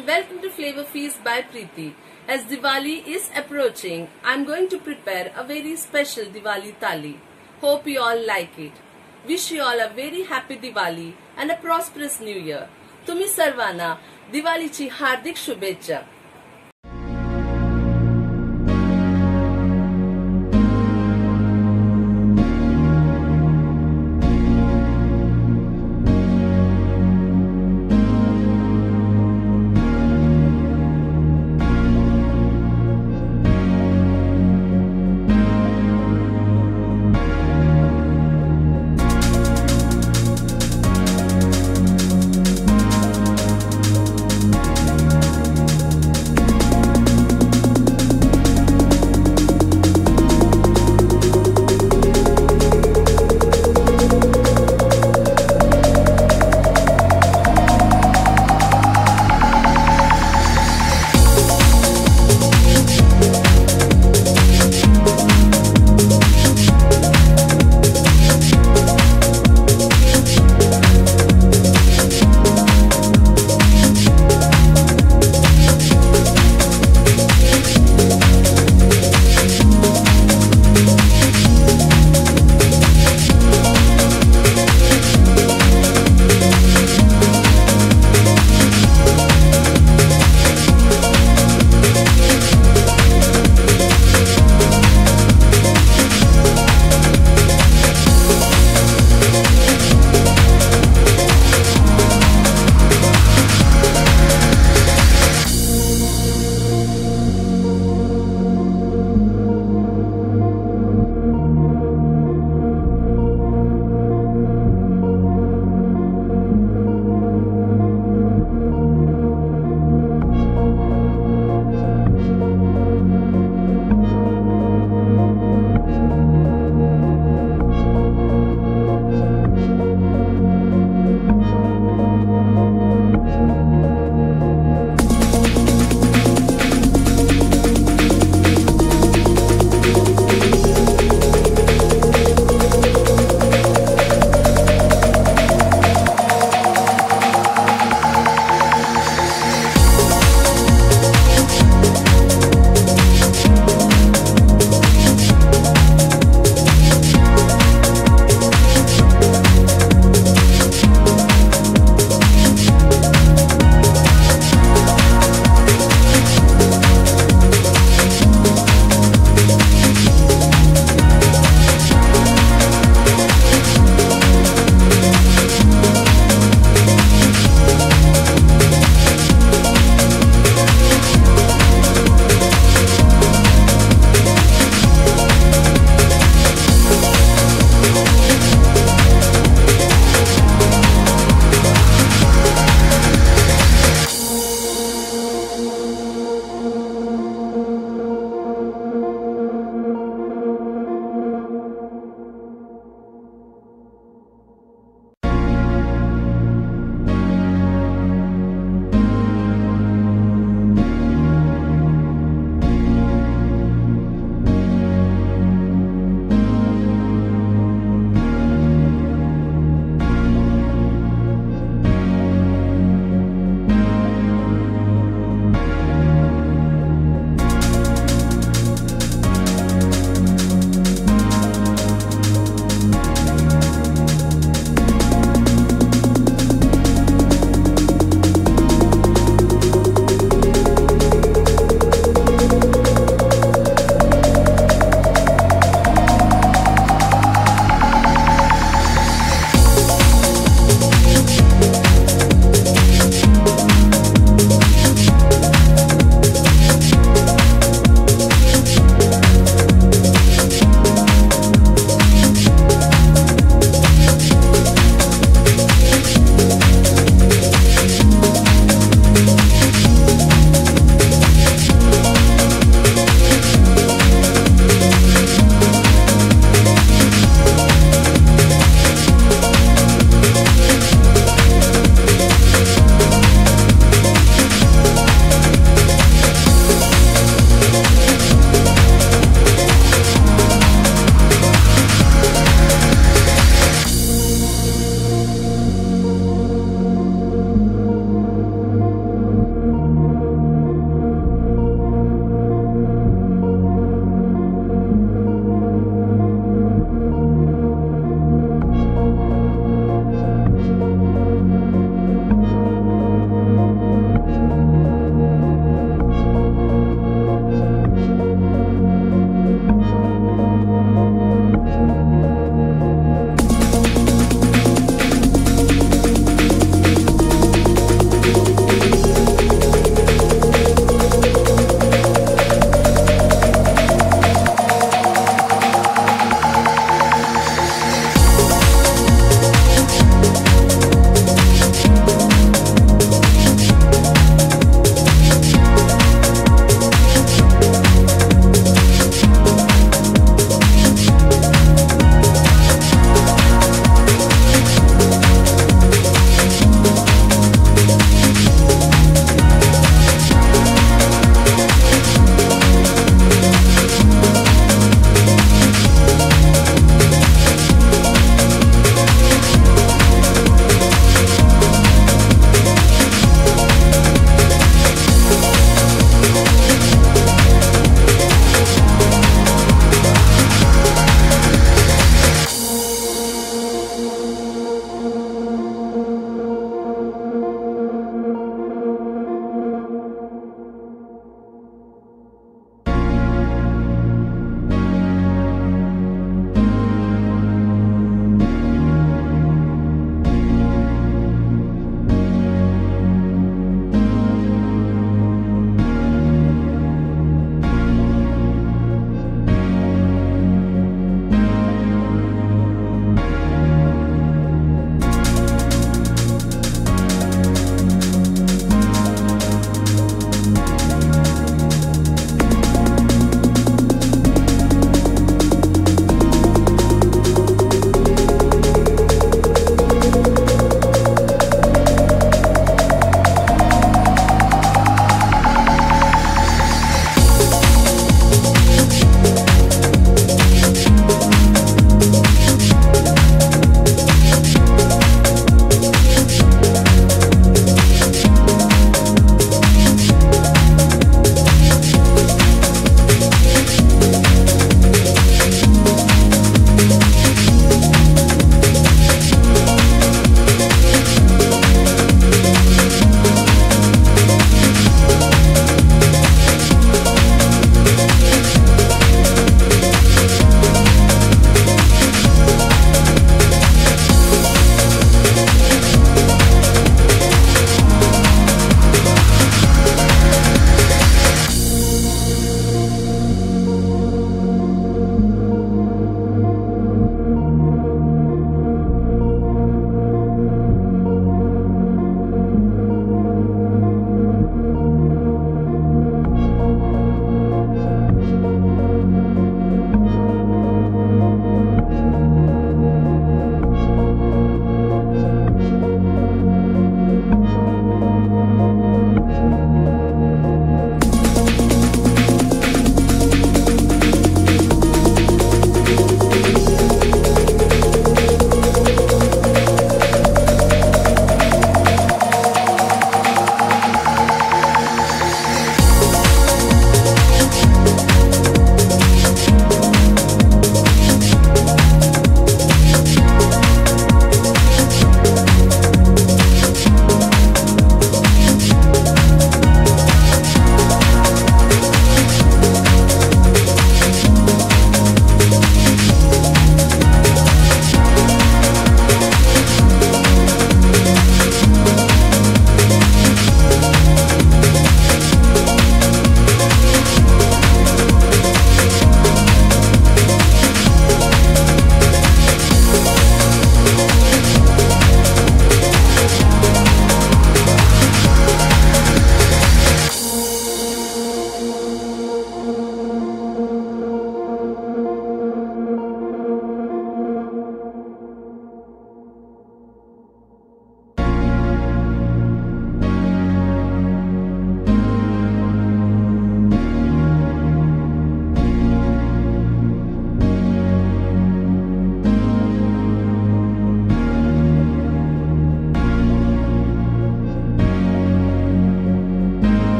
and welcome to Flavor Feast by Preethi. As Diwali is approaching, I'm going to prepare a very special Diwali thali. Hope you all like it. Wish you all a very happy Diwali and a prosperous new year. तुम्ही सर्वांना दिवाळीची हार्दिक शुभेच्छा